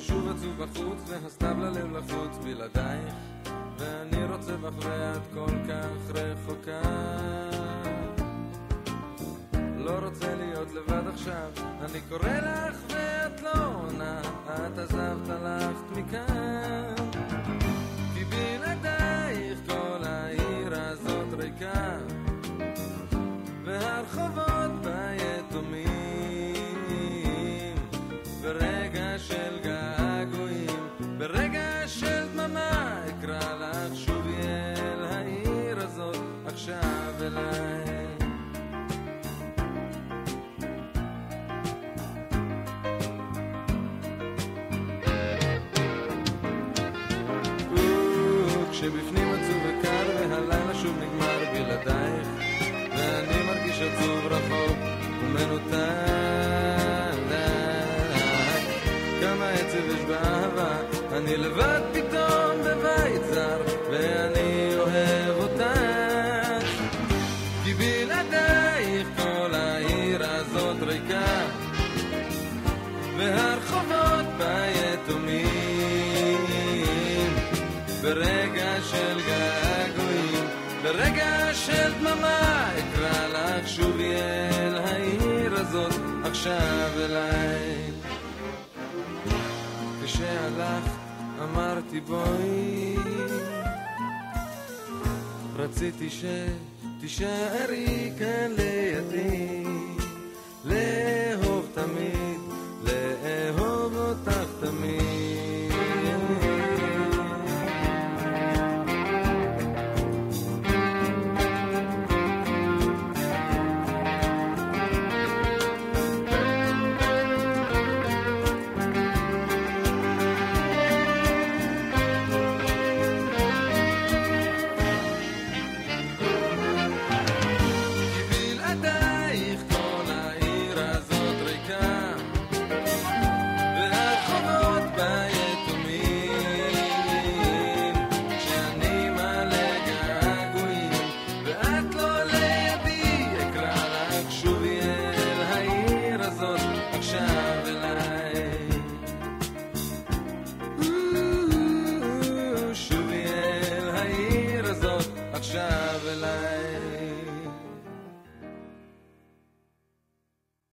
ששוב עצוב בחוץ והסתיו ללב לחוץ בלעדייך ואני רוצה בך ואת כל כך רחוקה. לא רוצה להיות לבד עכשיו אני קורא לך ואת לא עונה את עזבת הלכת מכאן כשבפנים עצוב וקר והלילה שוב נגמר בלעדייך. ואני מרגיש עצוב רחוק ומנותק. כמה עצב יש באהבה אני לבד פתאום בבית זר ואני אוהב אותך. כי בלעדייך כל העיר הזאת ריקה והרחובות בה ברגע ברגע של דממה, אקרא לך שובי אל העיר הזאת, עכשיו אליי. כשהלכת אמרתי בואי, רציתי שתישארי כאן לידי, תמיד. life.